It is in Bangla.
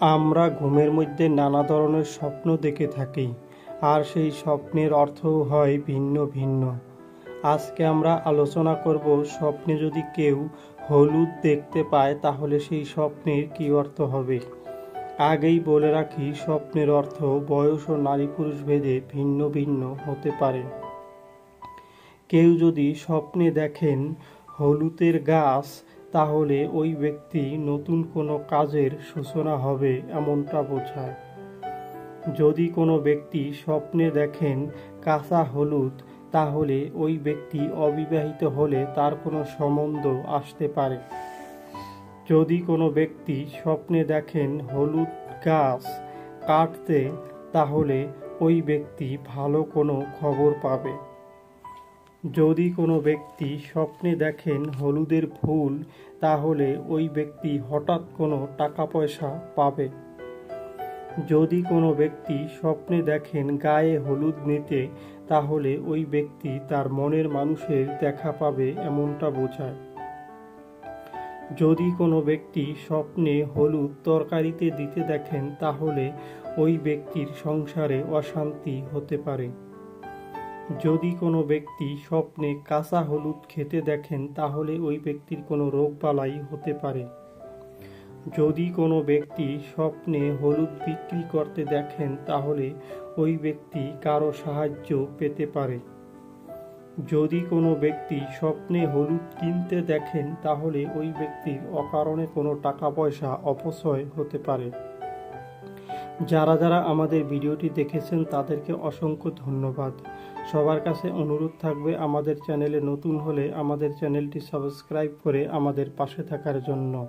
আমরা ঘুমের মধ্যে নানা ধরনের স্বপ্ন দেখে থাকি, আর সেই স্বপ্নের অর্থও হয় ভিন্ন ভিন্ন। আজকে আমরা আলোচনা করব স্বপ্নে যদি কেউ হলুদ দেখতে পায়, তাহলে সেই স্বপ্নের কী অর্থ হবে? আগেই বলে রাখি, স্বপ্নের অর্থ বয়স ও নারী পুরুষ ভেদে ভিন্ন ভিন্ন হতে পারে। কেউ যদি স্বপ্নে দেখেন হলুদের গাছ তাহলে ওই ব্যক্তি নতুন কোনো কাজের সূচনা হবে এমনটা বোঝায় যদি কোনো ব্যক্তি স্বপ্নে দেখেন কাঁচা হলুদ, তাহলে ওই ব্যক্তি অবিবাহিত হলে তার কোনো সম্বন্ধ আসতে পারে। যদি কোনো ব্যক্তি স্বপ্নে দেখেন হলুদ গাছ কাটতে, তাহলে ওই ব্যক্তি ভালো কোনো খবর পাবে। যদি কোনো ব্যক্তি স্বপ্নে দেখেন হলুদের ফুল, তাহলে ওই ব্যক্তি হঠাৎ কোনো টাকা পয়সা পাবে। যদি কোনো ব্যক্তি স্বপ্নে দেখেন গায়ে হলুদ নিতে, তাহলে ওই ব্যক্তি তার মনের মানুষের দেখা পাবে এমনটা বোঝায়। যদি কোনো ব্যক্তি স্বপ্নে হলুদ তরকারিতে দিতে দেখেন, তাহলে ওই ব্যক্তির সংসারে অশান্তি হতে পারে। যদি কোনো ব্যক্তি স্বপ্নে কাঁচা হলুদ খেতে দেখেন, তাহলে ওই ব্যক্তির কোনো রোগ রোগবালাই হতে পারে। যদি কোনো ব্যক্তি স্বপ্নে হলুদ বিক্রি করতে দেখেন, তাহলে ওই ব্যক্তি কারও সাহায্য পেতে পারে। যদি কোনো ব্যক্তি স্বপ্নে হলুদ কিনতে দেখেন, তাহলে ওই ব্যক্তির অকারণে কোনো টাকা পয়সা অপচয় হতে পারে। যারা যারা আমাদের ভিডিওটি দেখেছেন, তাদেরকে অসংখ্য ধন্যবাদ। সবার কাছে অনুরোধ থাকবে আমাদের চ্যানেলে নতুন হলে আমাদের চ্যানেলটি সাবস্ক্রাইব করে আমাদের পাশে থাকার জন্য।